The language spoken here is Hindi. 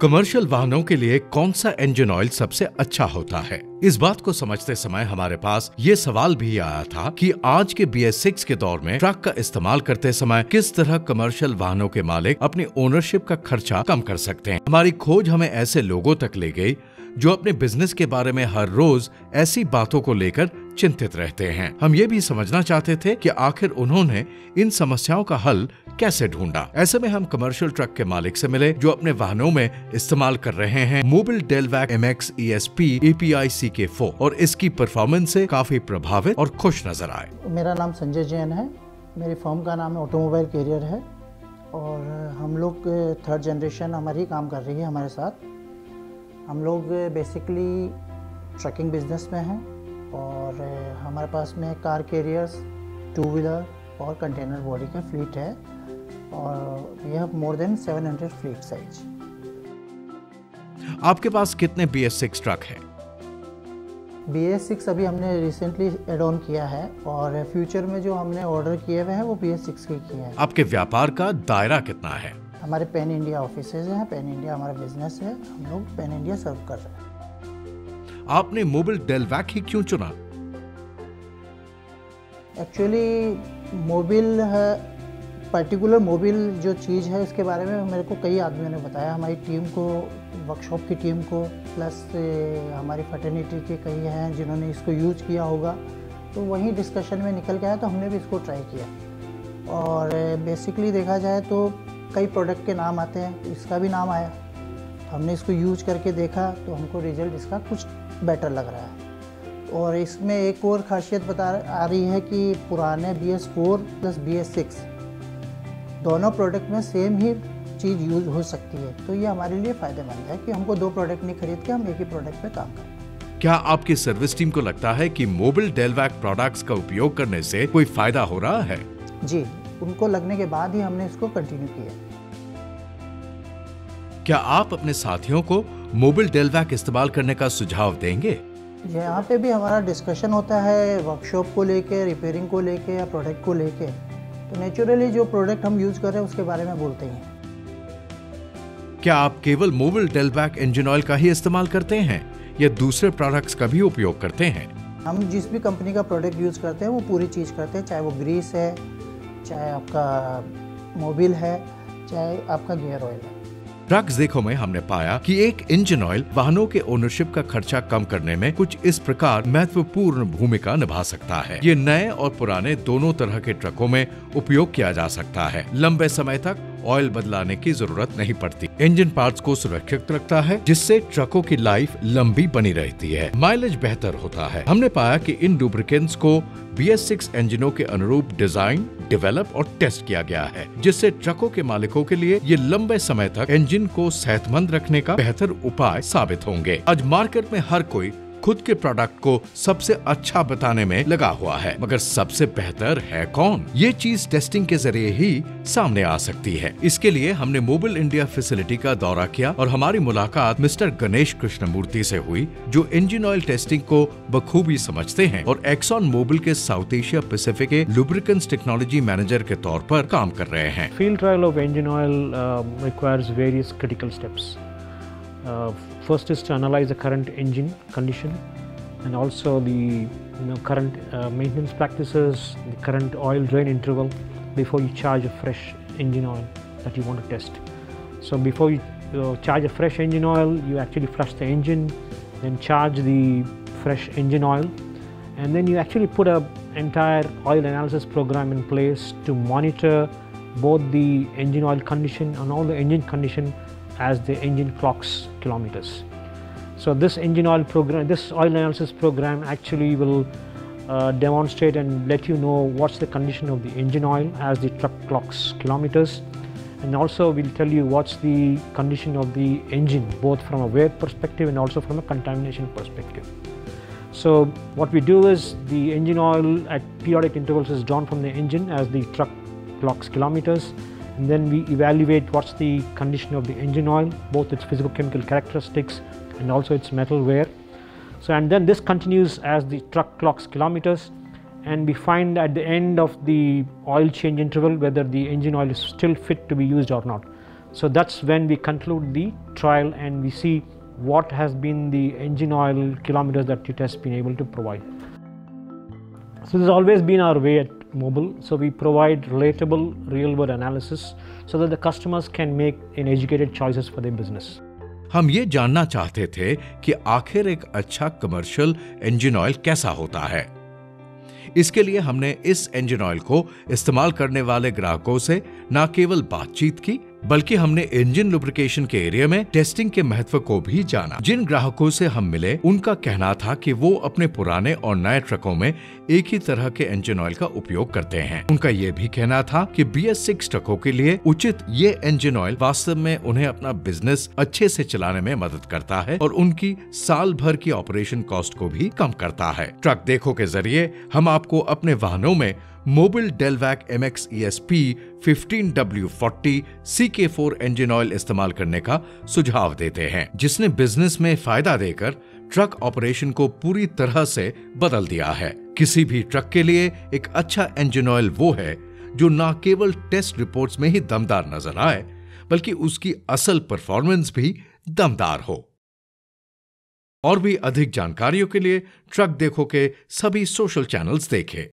कमर्शियल वाहनों के लिए कौन सा इंजन ऑयल सबसे अच्छा होता है? इस बात को समझते समय हमारे पास ये सवाल भी आया था कि आज के बी सिक्स के दौर में ट्रक का इस्तेमाल करते समय किस तरह कमर्शियल वाहनों के मालिक अपनी ओनरशिप का खर्चा कम कर सकते हैं? हमारी खोज हमें ऐसे लोगों तक ले गई जो अपने बिज़नेस के बारे में हर रोज ऐसी बातों को लेकर चिंतित रहते हैं। हम ये भी समझना चाहते थे कि आखिर उन्होंने इन समस्याओं का हल कैसे ढूंढा। ऐसे में हम कमर्शियल ट्रक के मालिक से मिले जो अपने वाहनों में इस्तेमाल कर रहे हैं Mobil Delvac M X E S P A P I C K four और इसकी परफॉर्मेंस से काफ़ी प्रभावित और खुश नज़र आए। मेरा नाम संजय जैन है। मेरी फॉर्म का नाम ऑटोमोबाइल कैरियर है और हम लोग थर्ड जनरेशन हमारी काम कर रही है हमारे साथ। हम लोग बेसिकली ट्रकिंग बिज़नेस में हैं। और हमारे पास में कार कैरियर्स टू व्हीलर और कंटेनर बॉडी का फ्लीट है। और have more than 700 fleet size आपके पास कितने बी एस सिक्स ट्रक है? बी एस सिक्स अभी हमने रिसेंटली एड ऑन किया है और फ्यूचर में जो हमने ऑर्डर किए हुए हैं वो बी एस सिक्स के किए हैं। आपके व्यापार का दायरा कितना है? हमारे पैन इंडिया ऑफ़िस हैं पैन इंडिया हमारा बिज़नेस है हम लोग पैन इंडिया सर्व कर रहे हैं। आपने मोबिल डेलवैक ही क्यों चुना? एक्चुअली मोबिल है पर्टिकुलर मोबिल जो चीज़ है, इसके बारे में मेरे को कई आदमियों ने बताया। हमारी टीम को वर्कशॉप की टीम को प्लस हमारी फर्टर्निटी के कई हैं जिन्होंने इसको यूज़ किया होगा। तो वहीं डिस्कशन में निकल गया तो हमने भी इसको ट्राई किया। और बेसिकली देखा जाए तो कई प्रोडक्ट के नाम आते हैं, इसका भी नाम आया। हमने इसको यूज़ करके देखा तो हमको रिज़ल्ट इसका कुछ बेटर लग रहा है। और इसमें एक और खासियत बता आ रही है कि पुराने B S four plus B S six दोनों प्रोडक्ट में सेम ही चीज़ यूज़ हो सकती है। तो ये हमारे लिए फ़ायदेमंद है कि हमको दो प्रोडक्ट नहीं खरीद के हम एक ही प्रोडक्ट पे काम करें। क्या आपकी सर्विस टीम को लगता है कि मोबिल डेलवैक प्रोडक्ट्स का उपयोग करने से कोई फ़ायदा हो रहा है? जी उनको लगने के बाद ही हमने इसको कंटिन्यू किया क्या आप अपने साथियों को मोबिल डेलवैक इस्तेमाल करने का सुझाव देंगे? यहाँ पे भी हमारा डिस्कशन होता है वर्कशॉप को लेके रिपेयरिंग को लेके या प्रोडक्ट को लेके। तो नेचुरली जो प्रोडक्ट हम यूज़ कर रहे हैं उसके बारे में बोलते हैं। क्या आप केवल मोबिल डेलबैक इंजन ऑयल का ही इस्तेमाल करते हैं या दूसरे प्रोडक्ट्स का भी उपयोग करते हैं? हम जिस भी कंपनी का प्रोडक्ट यूज़ करते हैं वो पूरी चीज़ करते हैं चाहे वो ग्रीस है चाहे आपका मोबिल है चाहे आपका गियर ऑयल है। ट्रक्स देखो में हमने पाया कि एक इंजन ऑयल वाहनों के ओनरशिप का खर्चा कम करने में कुछ इस प्रकार महत्वपूर्ण भूमिका निभा सकता है। ये नए और पुराने दोनों तरह के ट्रकों में उपयोग किया जा सकता है। लंबे समय तक ऑयल बदलाने की ज़रूरत नहीं पड़ती। इंजन पार्ट्स को सुरक्षित रखता है, जिससे ट्रकों की लाइफ लंबी बनी रहती है। माइलेज बेहतर होता है। हमने पाया कि इन लुब्रिकेंट्स को बी एस सिक्स इंजनों के अनुरूप डिज़ाइन डेवलप और टेस्ट किया गया है, जिससे ट्रकों के मालिकों के लिए ये लंबे समय तक इंजन को सेहतमंद रखने का बेहतर उपाय साबित होंगे। आज मार्केट में हर कोई खुद के प्रोडक्ट को सबसे अच्छा बताने में लगा हुआ है। मगर सबसे बेहतर है कौन? ये चीज़ टेस्टिंग के ज़रिए ही सामने आ सकती है। इसके लिए हमने मोबिल इंडिया फैसिलिटी का दौरा किया और हमारी मुलाकात मिस्टर गणेश कृष्णमूर्ति से हुई, जो इंजन ऑयल टेस्टिंग को बखूबी समझते हैं और एक्सॉन मोबिल के साउथ एशिया पैसिफिक के लुब्रिकेंट्स टेक्नोलॉजी मैनेजर के तौर पर काम कर रहे हैं। Field trial of engine oil requires various critical steps first is to analyze the current engine condition and also the you know, current uh, maintenance practices, the current oil drain interval before you charge a fresh engine oil that you want to test. So before you uh, charge a fresh engine oil, you actually flush the engine, then charge the fresh engine oil, and then you actually put a entire oil analysis program in place to monitor both the engine oil condition and all the engine condition as the engine clocks kilometers. So this engine oil program, this oil analysis program actually will uh, demonstrate and let you know what's the condition of the engine oil as the truck clocks kilometers and also we'll tell you what's the condition of the engine both from a wear perspective and also from a contamination perspective. So what we do is the engine oil at periodic intervals is drawn from the engine as the truck clocks kilometers and then we evaluate what's the condition of the engine oil, both its physical chemical characteristics and also its metal wear. So and then this continues as the truck clocks kilometers and we find at the end of the oil change interval whether the engine oil is still fit to be used or not. So that's when we conclude the trial and we see what has been the engine oil kilometers that it has been able to provide. So this has always been our way at Mobile. So we provide relatable real world analysis so that the customers can make an educated choices for their business. हम ये जानना चाहते थे कि आखिर एक अच्छा कमर्शियल इंजन ऑयल कैसा होता है इसके लिए हमने इस इंजन ऑयल को इस्तेमाल करने वाले ग्राहकों से न केवल बातचीत की बल्कि हमने इंजन लुब्रिकेशन के एरिया में टेस्टिंग के महत्व को भी जाना। जिन ग्राहकों से हम मिले, उनका कहना था कि वो अपने पुराने और नए ट्रकों में एक ही तरह के इंजन ऑयल का उपयोग करते हैं। उनका ये भी कहना था कि बी एस सिक्स ट्रकों के लिए उचित ये इंजन ऑयल वास्तव में उन्हें अपना बिज़नेस अच्छे से चलाने में मदद करता है और उनकी साल भर की ऑपरेशन कॉस्ट को भी कम करता है। ट्रक देखो के ज़रिए हम आपको अपने वाहनों में Mobil Delvac M X E S P fifteen W forty C K four engine oil इस्तेमाल करने का सुझाव देते हैं, जिसने बिज़नेस में फ़ायदा देकर ट्रक ऑपरेशन को पूरी तरह से बदल दिया है। किसी भी ट्रक के लिए एक अच्छा इंजन ऑयल वो है, जो न केवल टेस्ट रिपोर्ट्स में ही दमदार नज़र आए, बल्कि उसकी असल परफॉर्मेंस भी दमदार हो। और भी अधिक जानकारियों के लिए ट्रक देखो के सभी सोशल चैनल्स देखें।